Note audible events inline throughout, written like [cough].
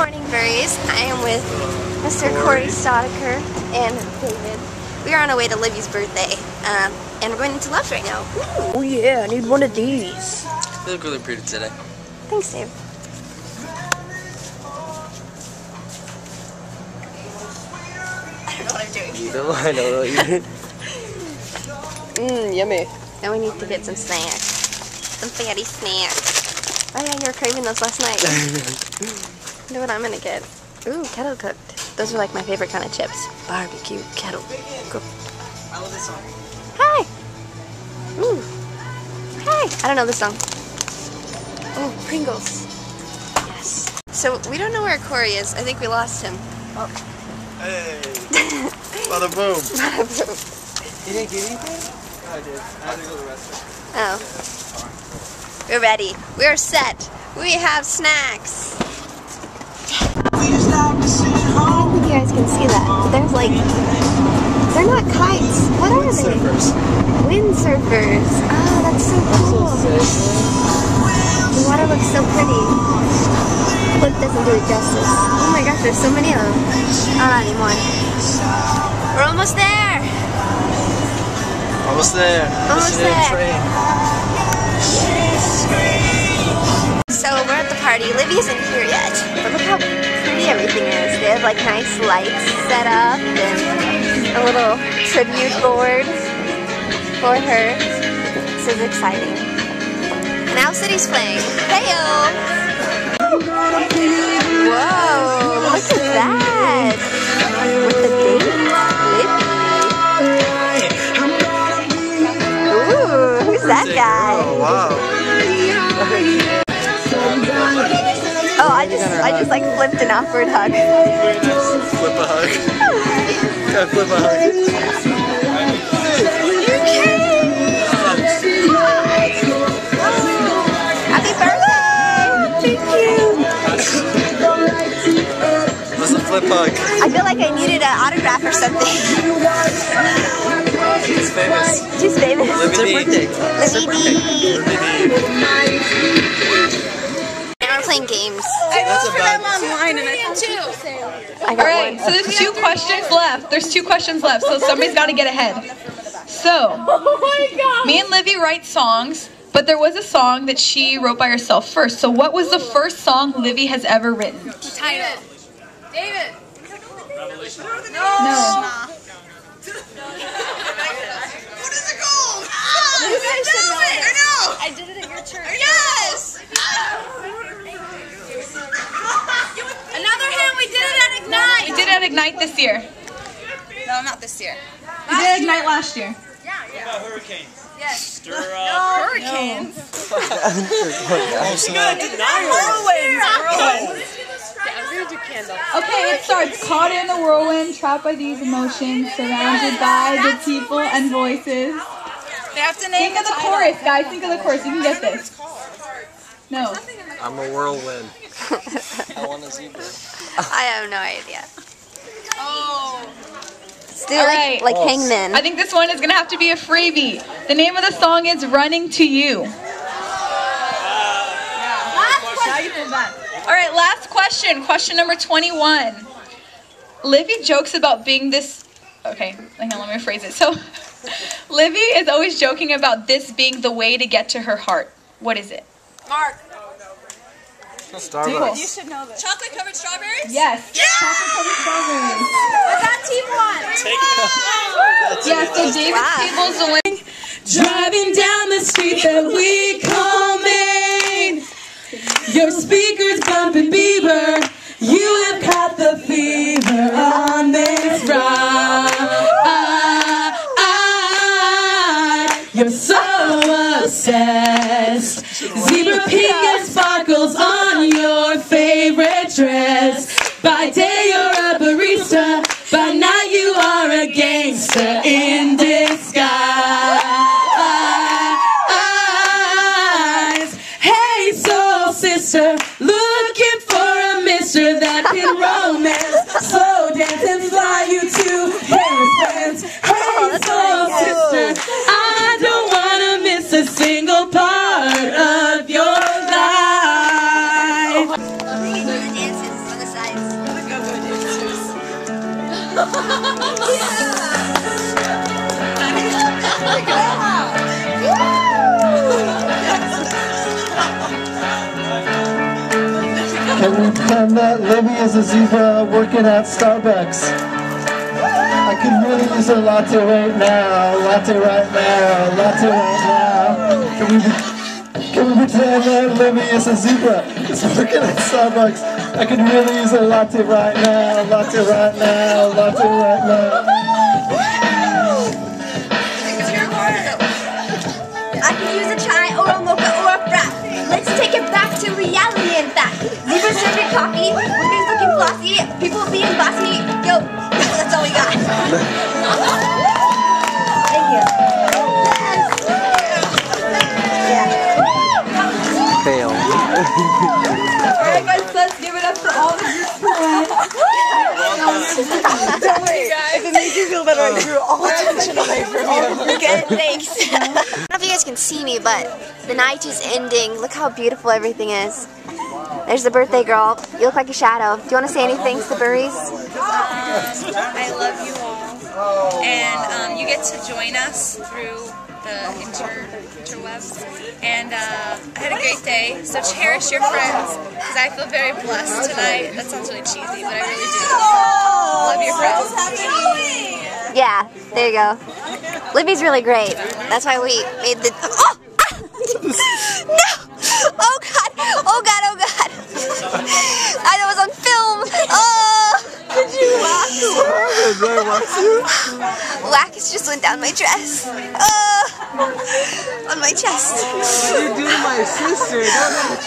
morning, Burries. I am with Mr. Corey Stodker and David. We are on our way to Livy's birthday, um, and we're going into Love's right now. Ooh. Oh yeah, I need one of these. You look really pretty today. Thanks, Dave. I don't know what I'm doing. You know, I know. what You, [laughs] Mmm, yummy. Now we need to get some snacks. Some fatty snacks. Oh yeah, you were craving those last night. [laughs] know what I'm gonna get? Ooh, kettle cooked. Those are like my favorite kind of chips. Barbecue kettle cooked. I love this song. Hi. Ooh. Hi. I don't know this song. Oh, Pringles. Yes. So we don't know where Corey is. I think we lost him. Oh. Hey. [laughs] Bada boom. You didn't get anything? I did. I had to go to the restroom. oh. We're ready. We're set. We have snacks. I don't think you guys can see that. There's like, they're not kites. What are they? Surfers. Windsurfers. Oh, that's so cool. The water looks so pretty. Flip doesn't do it justice. Oh my gosh, there's so many of them. Oh, not anymore. We're almost there. Almost there. Almost Listening the there. Train. Party. Livy isn't here yet, but look how pretty everything is. They have like nice lights set up and a little tribute board for her. This is exciting. And Owl City's playing. Heyo! Whoa! Look at that! With the. Ooh, who's that guy? Oh, wow. I just like flipped an awkward hug. Flip a hug. [laughs] Gotta flip a hug. Happy birthday! Thank you. What's a flip hug? I feel like I needed an autograph or something. It's famous. She's famous. Livy D. Now we're playing games. That's about I All got right, one. so there's two questions left. There's two questions left, so somebody's got to get ahead. [laughs] So, oh me and Livy write songs, but there was a song that she wrote by herself first. So, what was the first song Livy has ever written? Title. David. No. You guys should know it. I know. I did it at your church. Yes. Another hint. We did it at Ignite. We did it at Ignite this year. No, not this year. We did it at Ignite last year. Yes. Stir up. Hurricanes. [laughs] Okay, it starts. Caught in the whirlwind, trapped by these emotions, surrounded by the people and voices. They have to name Think of the chorus, guys. Think of the chorus. You can get this. No. I'm a whirlwind. [laughs] I want a zebra. I have no idea. Oh. Let's do All like, right. like Hangman. I think this one is gonna have to be a freebie. The name of the song is "Running to You." All right, last question. Question number 21. Livy jokes about being this. Okay, hang on, let me rephrase it. So, [laughs] Livy is always joking about this being the way to get to her heart. What is it? Mark. Starbucks. You should know this. Chocolate covered strawberries? Yes. Chocolate covered strawberries. Was that team one? Yes, so David's Wow. table's the winner. Driving down the street that we call Main. Your speakers bumping Bieber. By day you're a barista, by night you are a gangster in disguise. Hey, soul sister, looking for a mister that can romance, Can we pretend that Livy is a zebra working at Starbucks? I could really use a latte right now, latte right now, latte right now. Can we, can we pretend that Livy is a zebra? Is working at Starbucks. I could really use a latte right now, latte right now, latte right now. I could use a chai or a mocha or a frap. Let's take it back to reality in fact. Zebra serving coffee, women's looking flossy, people being bossy. Yo, [laughs] that's all we got. [laughs] Thank you. All attention away from you. Good, [laughs] thanks. [laughs] I don't know if you guys can see me, but the night is ending. Look how beautiful everything is. There's the birthday girl. You look like a shadow. Do you want to say anything to the Burries? I love you all. And um, you get to join us through the inter interwebs. And uh, I had a great day. So cherish your friends because I feel very blessed tonight. That sounds really cheesy, but I really do. Love your friends. Yeah, there you go. Livy's really great. That's why we made the. Oh! [laughs] no! Oh god! Oh god! Oh god! I know it was on film. Oh! Did you [laughs] Wax just went down my dress. Oh! On my chest. You're doing my sister.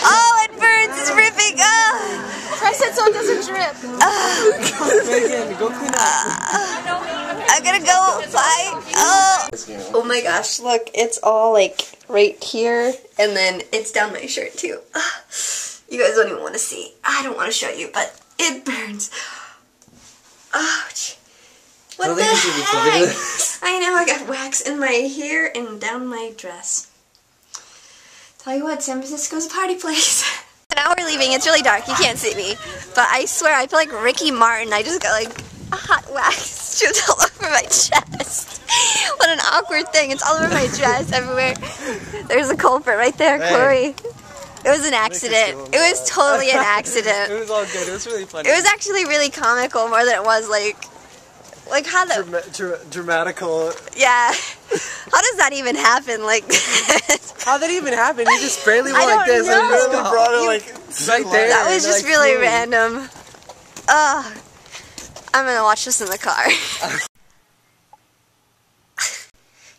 Oh, it burns. It's ripping. Oh! Press it so it doesn't drip. Oh, Megan, go clean uh, I'm gonna go fly. Oh! Oh my gosh, look, it's all like right here, and then it's down my shirt too. [sighs] You guys don't even want to see. I don't want to show you, but it burns. Ouch. What the think you should be filming heck? [laughs] I know, I got wax in my hair and down my dress. Tell you what, San Francisco's a party place. [laughs] now we're leaving. It's really dark. You can't see me. But I swear, I feel like Ricky Martin. I just got like a hot wax [laughs] just all over my chest. what an awkward thing. It's all over my [laughs] dress, everywhere. There's a culprit right there, Hey. Corey. It was an accident. It was totally an [laughs] accident. It was all good. It was really funny. It was actually really comical more than it was like, like how the Drama- dra- dramatical. yeah. How does that even happen? Like, How did that even happen? You just barely went like don't this. and you just brought it like right there. that was just like, really boom. random. Ugh. I'm gonna watch this in the car. [laughs]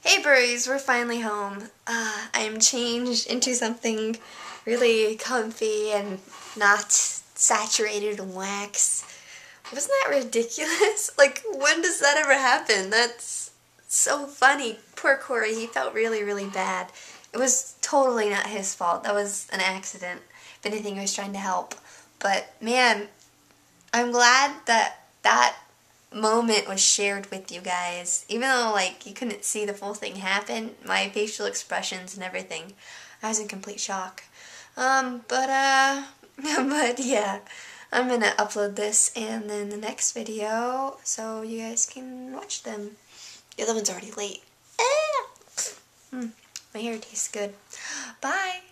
hey, Burries, we're finally home. Uh, I am changed into something really comfy and not saturated in wax. Wasn't that ridiculous? [laughs] Like, when does that ever happen? That's so funny. Poor Corey, he felt really, really bad. It was totally not his fault. That was an accident. If anything, he was trying to help. But man, I'm glad that that moment was shared with you guys. Even though like you couldn't see the full thing happen, my facial expressions and everything, I was in complete shock. Um, but uh, [laughs] but yeah, I'm gonna upload this and then the next video so you guys can watch them. The other one's already late. Ah! Hmm, my hair tastes good. Bye.